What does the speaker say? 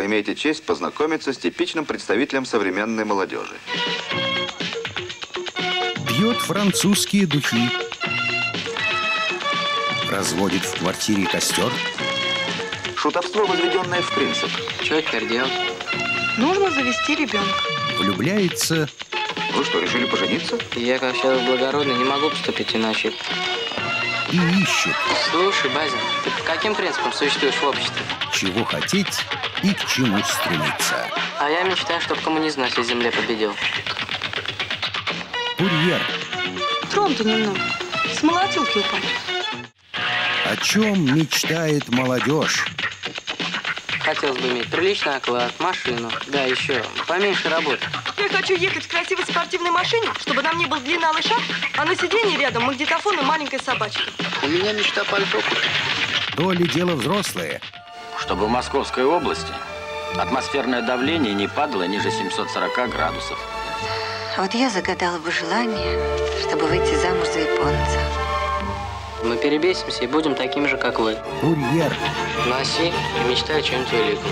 вы имеете честь познакомиться с типичным представителем современной молодежи. Пьет французские духи. Разводит в квартире костер. Шутовство, возведенное в принцип. Что теперь делать? Нужно завести ребенка. Влюбляется Вы что, решили пожениться? Я, как человек благородный, не могу поступить иначе. и ищет, Слушай, Базин, ты по каким принципам существуешь в обществе? чего хотеть и к чему стремиться. А я мечтаю, чтобы коммунизм на всей земле победил. Курьер. Тронь-то немного. С молотилки упал. О чем мечтает молодежь? Хотелось бы иметь приличный оклад, машину. Да, еще поменьше работы. Я хочу ехать в красивой спортивной машине, чтобы на мне был длинный шаг, а на сиденье рядом магнитофон и маленькая собачка. У меня мечта пальто купить. То ли дело взрослые. Чтобы в Московской области атмосферное давление не падало ниже 740 градусов. А вот я загадала бы желание, чтобы выйти замуж за японца. Мы перебесимся и будем такими же, как вы. Курьер. Носи и мечтай о чем-нибудь великом.